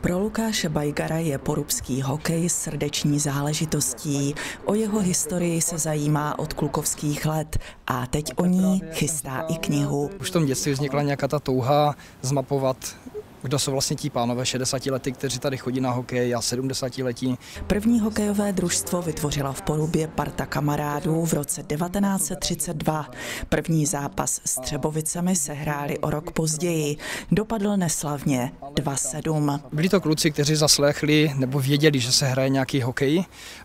Pro Lukáše Bajgara je porubský hokej srdeční záležitostí. O jeho historii se zajímá od klukovských let a teď o ní chystá i knihu. Už v tom dětství vznikla nějaká ta touha zmapovat kdo jsou vlastně ti pánové 60 lety, kteří tady chodí na hokej a 70 letí. První hokejové družstvo vytvořila v Porubě parta kamarádů v roce 1932. První zápas s Třebovicemi se hráli o rok později. Dopadl neslavně 2-7. Byli to kluci, kteří zaslechli nebo věděli, že se hraje nějaký hokej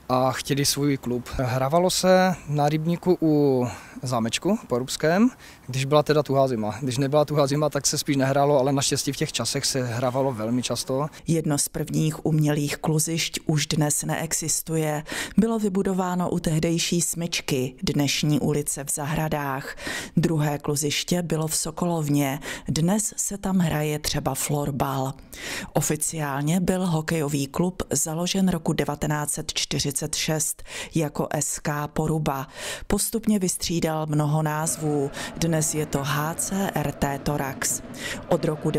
a chtěli svůj klub. Hrávalo se na rybníku u zámečku porubském, když byla teda tuhá zima. Když nebyla tuhá zima, tak se spíš nehrálo, ale naštěstí v těch časech se hrávalo velmi často. Jedno z prvních umělých kluzišť už dnes neexistuje. Bylo vybudováno u tehdejší smyčky, dnešní ulice v Zahradách. Druhé kluziště bylo v Sokolovně. Dnes se tam hraje třeba florbal. Oficiálně byl hokejový klub založen roku 1946 jako SK Poruba. Postupně vystřídal mnoho názvů. Dnes je to HCRT Torax. Od roku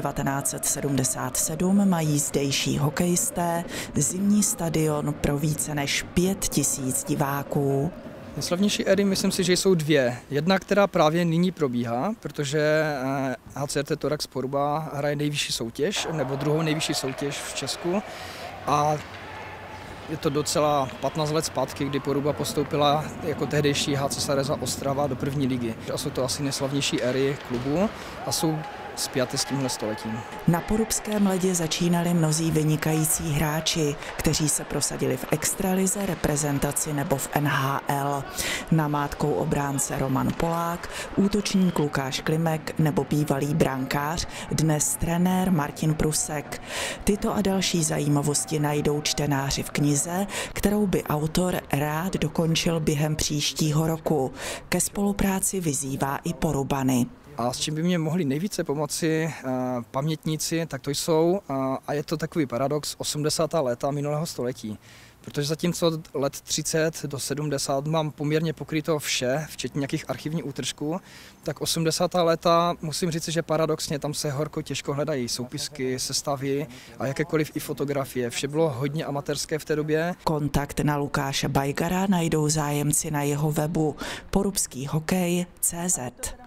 1977 mají zdejší hokejisté zimní stadion pro více než pět tisíc diváků. Nejslavnější éry myslím si, že jsou dvě. Jedna, která právě nyní probíhá, protože HCRT Torax Poruba hraje nejvyšší soutěž, nebo druhou nejvyšší soutěž v Česku. A je to docela 15 let zpátky, kdy Poruba postoupila jako tehdejší HC Sareza Ostrava do první ligy. A jsou to asi nejslavnější éry klubu a jsou spjaty s tímhle stoletím. Na porubském ledě začínali mnozí vynikající hráči, kteří se prosadili v extralize, reprezentaci nebo v NHL. Namátkou obránce Roman Polák, útočník Lukáš Klimek nebo bývalý brankář, dnes trenér Martin Prusek. Tyto a další zajímavosti najdou čtenáři v knize, kterou by autor rád dokončil během příštího roku. Ke spolupráci vyzývá i Porubany. A s čím by mě mohli nejvíce pomoci uh, pamětníci, tak to jsou, uh, a je to takový paradox, 80. léta minulého století. Protože zatímco let 30 do 70 mám poměrně pokryto vše, včetně nějakých archivních útržků, tak 80. léta musím říct, že paradoxně tam se horko těžko hledají soupisky, sestavy a jakékoliv i fotografie. Vše bylo hodně amatérské v té době. Kontakt na Lukáše Bajgara najdou zájemci na jeho webu porubskýhokej.cz.